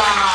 Wow.